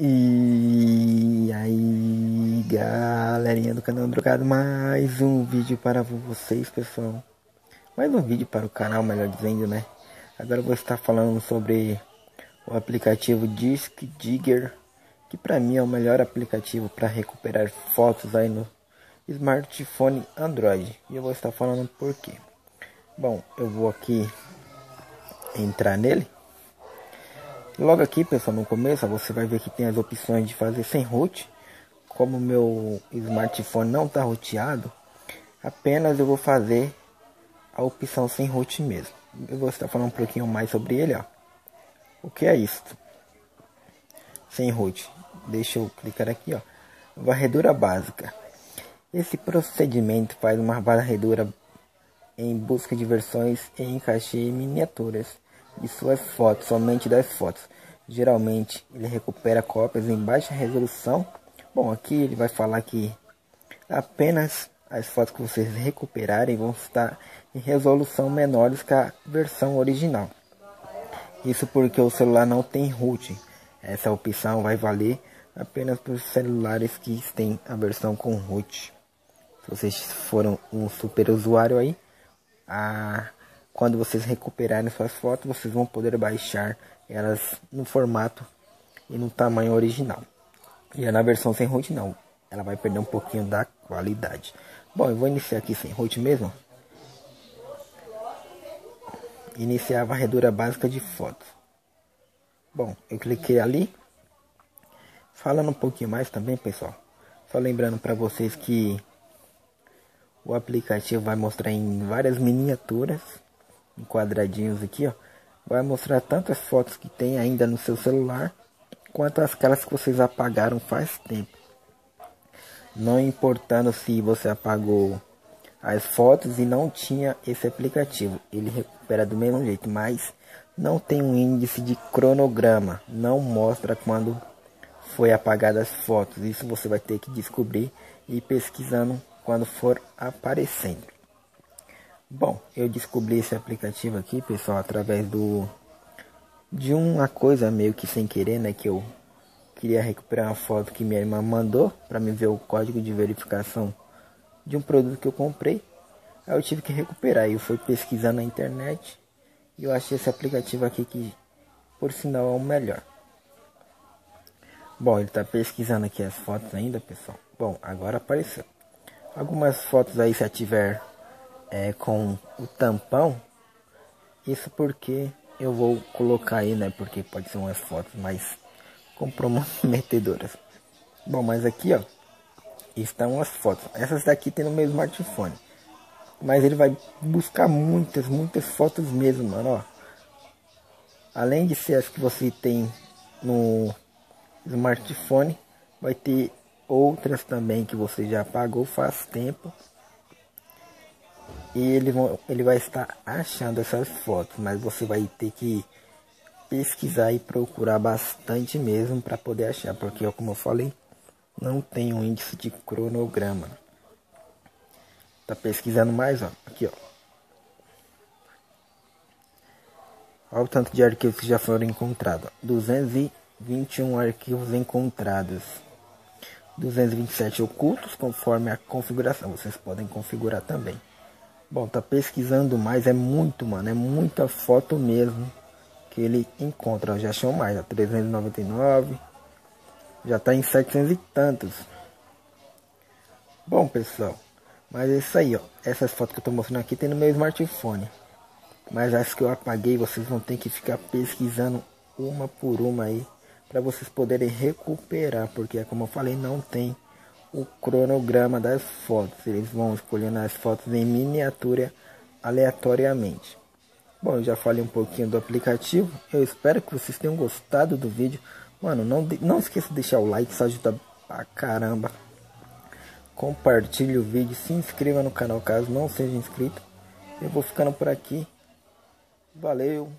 E aí, galerinha do canal Drogado, mais um vídeo para vocês, pessoal. Mais um vídeo para o canal, melhor dizendo, né? Agora vou estar falando sobre o aplicativo Disk Digger, que para mim é o melhor aplicativo para recuperar fotos aí no smartphone Android. E eu vou estar falando por quê. Bom, eu vou aqui entrar nele Logo aqui, pessoal, no começo, você vai ver que tem as opções de fazer sem root. Como meu smartphone não está roteado, apenas eu vou fazer a opção sem root mesmo. Eu vou estar falando um pouquinho mais sobre ele, ó. O que é isso? Sem root. Deixa eu clicar aqui, ó. Varredura básica. Esse procedimento faz uma varredura em busca de versões em encaixei miniaturas de suas fotos, somente das fotos. Geralmente ele recupera cópias em baixa resolução. Bom, aqui ele vai falar que apenas as fotos que vocês recuperarem vão estar em resolução menores que a versão original. Isso porque o celular não tem root. Essa opção vai valer apenas para os celulares que têm a versão com root. Se vocês foram um super usuário aí, a quando vocês recuperarem suas fotos, vocês vão poder baixar elas no formato e no tamanho original. E na versão sem root não, ela vai perder um pouquinho da qualidade. Bom, eu vou iniciar aqui sem root mesmo. Iniciar a varredura básica de fotos. Bom, eu cliquei ali. Falando um pouquinho mais também, pessoal. Só lembrando para vocês que o aplicativo vai mostrar em várias miniaturas em quadradinhos aqui, ó, vai mostrar tantas fotos que tem ainda no seu celular, quanto aquelas que vocês apagaram faz tempo. Não importando se você apagou as fotos e não tinha esse aplicativo, ele recupera do mesmo jeito, mas não tem um índice de cronograma, não mostra quando foi apagadas as fotos. Isso você vai ter que descobrir e pesquisando quando for aparecendo. Bom, eu descobri esse aplicativo aqui, pessoal, através do de uma coisa meio que sem querer, né, que eu queria recuperar uma foto que minha irmã mandou para me ver o código de verificação de um produto que eu comprei. Aí eu tive que recuperar. Eu fui pesquisar na internet e eu achei esse aplicativo aqui que, por sinal, é o melhor. Bom, ele está pesquisando aqui as fotos ainda, pessoal. Bom, agora apareceu. Algumas fotos aí, se tiver é, com o tampão. Isso porque eu vou colocar aí, né? Porque pode ser umas fotos mais comprometedoras. Bom, mas aqui, ó, estão as fotos. Essas daqui tem no meu smartphone. Mas ele vai buscar muitas, muitas fotos mesmo, mano, ó. Além de ser as que você tem no smartphone, vai ter outras também que você já apagou faz tempo e ele, vão, ele vai estar achando essas fotos, mas você vai ter que pesquisar e procurar bastante mesmo para poder achar, porque como eu falei, não tem um índice de cronograma. Tá pesquisando mais, ó, aqui, ó. Olha o tanto de arquivos que já foram encontrados. 221 arquivos encontrados. 227 ocultos conforme a configuração. Vocês podem configurar também. Bom, tá pesquisando mais, é muito, mano, é muita foto mesmo que ele encontra. Já achou mais, ó, 399, já tá em 700 e tantos. Bom, pessoal, mas é isso aí, ó. Essas fotos que eu tô mostrando aqui tem no meu smartphone. Mas as que eu apaguei, vocês vão ter que ficar pesquisando uma por uma aí para vocês poderem recuperar, porque como eu falei, não tem o cronograma das fotos. Eles vão escolhendo as fotos em miniatura aleatoriamente. Bom, eu já falei um pouquinho do aplicativo. Eu espero que vocês tenham gostado do vídeo. Mano, não, não esqueça de deixar o like, isso ajuda pra caramba. Compartilhe o vídeo, se inscreva no canal caso não seja inscrito. Eu vou ficando por aqui. Valeu!